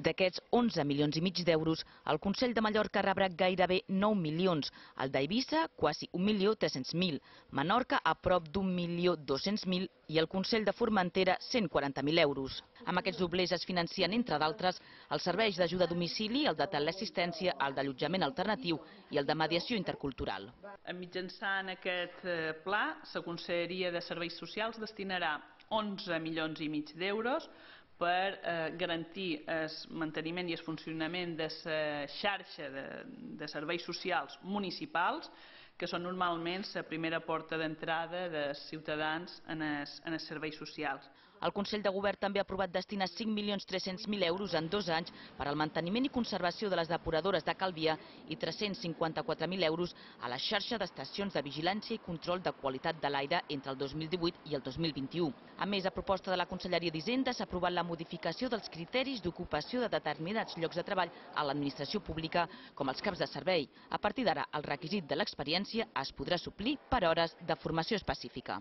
D'aquests 11 milions i mig d'euros, el Consell de Mallorca rebrà gairebé 9 milions, el d'Eivissa quasi 1.300.000, Menorca a prop d'1.200.000 i el Consell de Formentera 140.000 euros. Amb aquests doblers es financien, entre d'altres, els serveis d'ajuda a domicili, el de teleassistència, el d'allotjament alternatiu i el de mediació intercultural. Mitjançant aquest eh, pla, la Conselleria de Serveis Socials destinarà 11 milions i mig d'euros per eh, garantir el manteniment i el funcionament de la xarxa de, de serveis socials municipals que són normalment la primera porta d'entrada dels ciutadans en els, en els serveis socials. El Consell de Govern també ha aprovat destinar 5.300.000 euros en dos anys per al manteniment i conservació de les depuradores de Calvia i 354.000 euros a la xarxa d'estacions de vigilància i control de qualitat de l'aire entre el 2018 i el 2021. A més, a proposta de la Conselleria d'Hisenda s'ha aprovat la modificació dels criteris d'ocupació de determinats llocs de treball a l'administració pública, com els caps de servei. A partir d'ara, el requisit de l'experiència es podrà suplir per hores de formació específica.